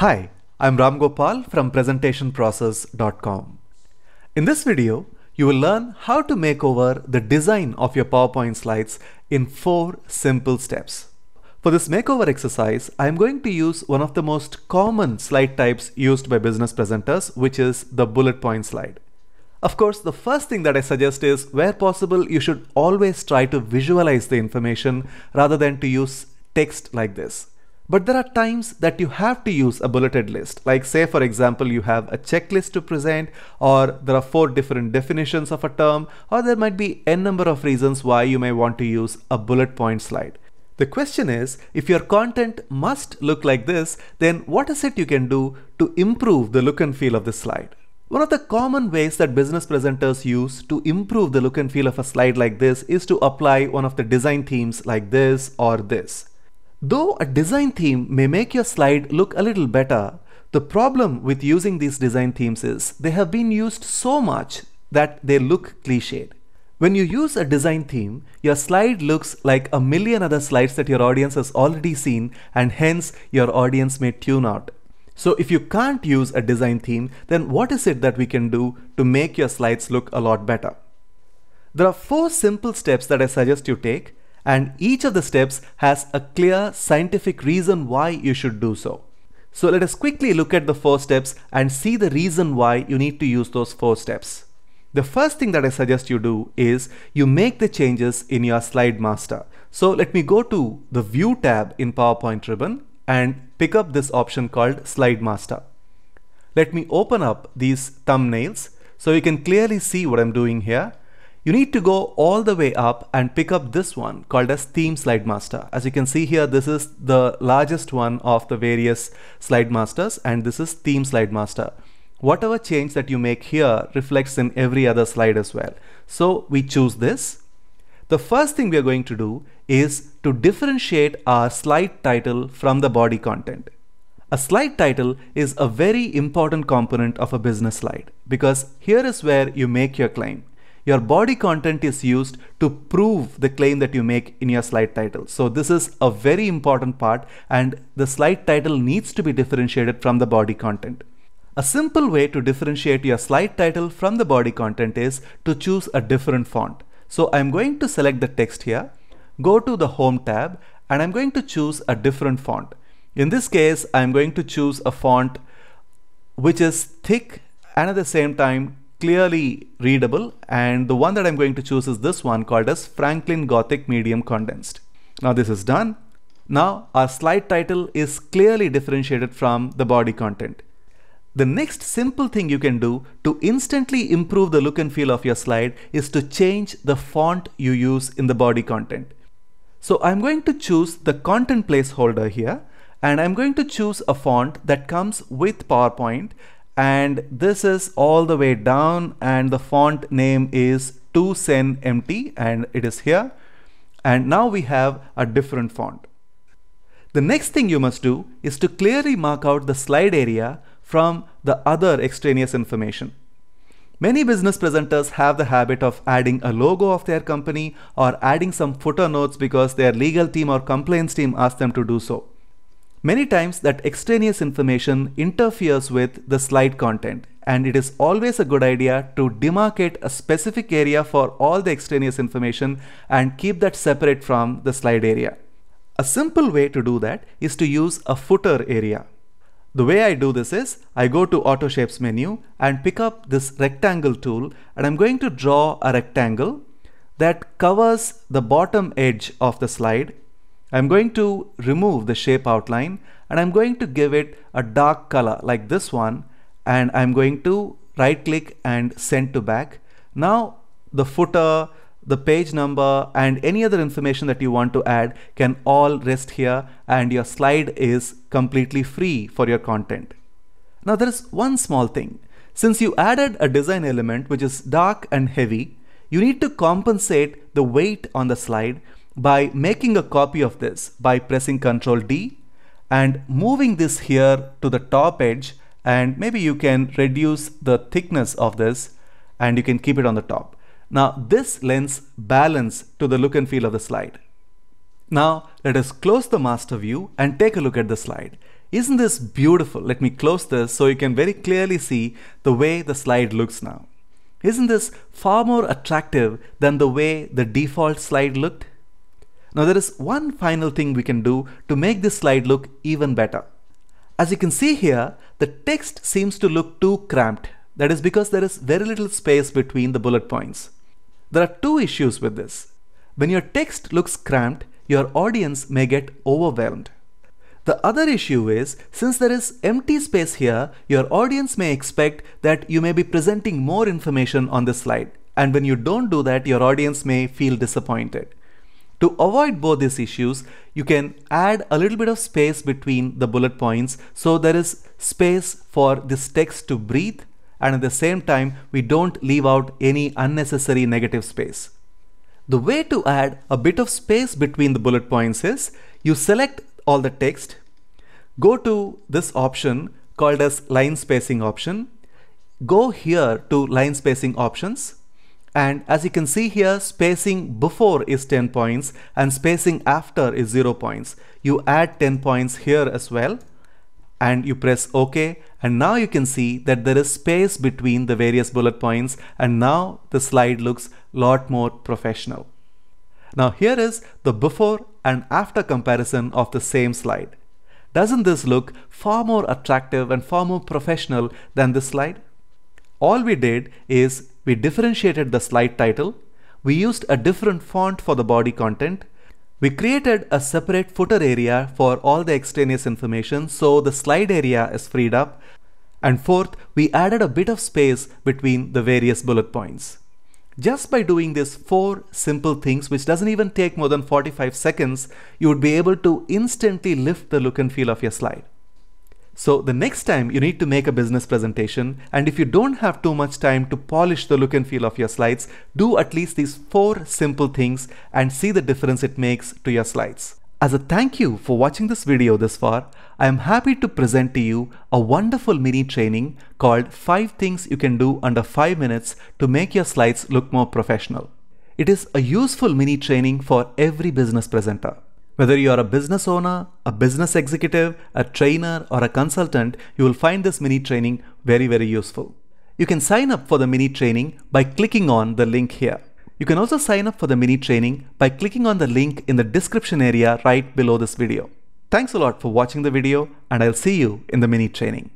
Hi, I'm Ram Gopal from presentationprocess.com. In this video, you will learn how to make over the design of your PowerPoint slides in four simple steps. For this makeover exercise, I am going to use one of the most common slide types used by business presenters, which is the bullet point slide. Of course, the first thing that I suggest is where possible, you should always try to visualize the information rather than to use text like this. But there are times that you have to use a bulleted list. Like say for example, you have a checklist to present or there are four different definitions of a term or there might be n number of reasons why you may want to use a bullet point slide. The question is, if your content must look like this, then what is it you can do to improve the look and feel of the slide? One of the common ways that business presenters use to improve the look and feel of a slide like this is to apply one of the design themes like this or this. Though a design theme may make your slide look a little better, the problem with using these design themes is they have been used so much that they look cliched. When you use a design theme, your slide looks like a million other slides that your audience has already seen and hence your audience may tune out. So if you can't use a design theme, then what is it that we can do to make your slides look a lot better? There are four simple steps that I suggest you take and each of the steps has a clear scientific reason why you should do so. So let us quickly look at the four steps and see the reason why you need to use those four steps. The first thing that I suggest you do is you make the changes in your slide master. So let me go to the view tab in PowerPoint ribbon and pick up this option called slide master. Let me open up these thumbnails so you can clearly see what I'm doing here you need to go all the way up and pick up this one called as theme slide master. As you can see here, this is the largest one of the various slide masters and this is theme slide master. Whatever change that you make here reflects in every other slide as well. So we choose this. The first thing we are going to do is to differentiate our slide title from the body content. A slide title is a very important component of a business slide because here is where you make your claim your body content is used to prove the claim that you make in your slide title. So this is a very important part and the slide title needs to be differentiated from the body content. A simple way to differentiate your slide title from the body content is to choose a different font. So I'm going to select the text here, go to the home tab and I'm going to choose a different font. In this case, I'm going to choose a font which is thick and at the same time clearly readable and the one that I'm going to choose is this one called as Franklin Gothic Medium Condensed. Now this is done. Now our slide title is clearly differentiated from the body content. The next simple thing you can do to instantly improve the look and feel of your slide is to change the font you use in the body content. So I'm going to choose the content placeholder here and I'm going to choose a font that comes with PowerPoint and this is all the way down and the font name is Tw Cen MT and it is here and now we have a different font. The next thing you must do is to clearly mark out the slide area from the other extraneous information. Many business presenters have the habit of adding a logo of their company or adding some footer notes because their legal team or compliance team asks them to do so. Many times that extraneous information interferes with the slide content and it is always a good idea to demarcate a specific area for all the extraneous information and keep that separate from the slide area. A simple way to do that is to use a footer area. The way I do this is I go to auto shapes menu and pick up this rectangle tool and I'm going to draw a rectangle that covers the bottom edge of the slide I'm going to remove the shape outline and I'm going to give it a dark color like this one and I'm going to right click and send to back. Now the footer, the page number and any other information that you want to add can all rest here and your slide is completely free for your content. Now there is one small thing. Since you added a design element which is dark and heavy, you need to compensate the weight on the slide by making a copy of this by pressing Ctrl D and moving this here to the top edge and maybe you can reduce the thickness of this and you can keep it on the top. Now this lends balance to the look and feel of the slide. Now let us close the master view and take a look at the slide. Isn't this beautiful? Let me close this so you can very clearly see the way the slide looks now. Isn't this far more attractive than the way the default slide looked? Now there is one final thing we can do to make this slide look even better. As you can see here, the text seems to look too cramped. That is because there is very little space between the bullet points. There are two issues with this. When your text looks cramped, your audience may get overwhelmed. The other issue is, since there is empty space here, your audience may expect that you may be presenting more information on this slide. And when you don't do that, your audience may feel disappointed. To avoid both these issues, you can add a little bit of space between the bullet points so there is space for this text to breathe and at the same time we don't leave out any unnecessary negative space. The way to add a bit of space between the bullet points is you select all the text, go to this option called as line spacing option, go here to line spacing options and as you can see here spacing before is 10 points and spacing after is 0 points. You add 10 points here as well and you press OK and now you can see that there is space between the various bullet points and now the slide looks lot more professional. Now here is the before and after comparison of the same slide. Doesn't this look far more attractive and far more professional than this slide? All we did is we differentiated the slide title, we used a different font for the body content, we created a separate footer area for all the extraneous information so the slide area is freed up. And fourth, we added a bit of space between the various bullet points. Just by doing these four simple things, which doesn't even take more than 45 seconds, you would be able to instantly lift the look and feel of your slide. So the next time you need to make a business presentation and if you don't have too much time to polish the look and feel of your slides, do at least these four simple things and see the difference it makes to your slides. As a thank you for watching this video this far, I am happy to present to you a wonderful mini training called 5 things you can do under 5 minutes to make your slides look more professional. It is a useful mini training for every business presenter. Whether you are a business owner, a business executive, a trainer, or a consultant, you will find this mini training very, very useful. You can sign up for the mini training by clicking on the link here. You can also sign up for the mini training by clicking on the link in the description area right below this video. Thanks a lot for watching the video and I'll see you in the mini training.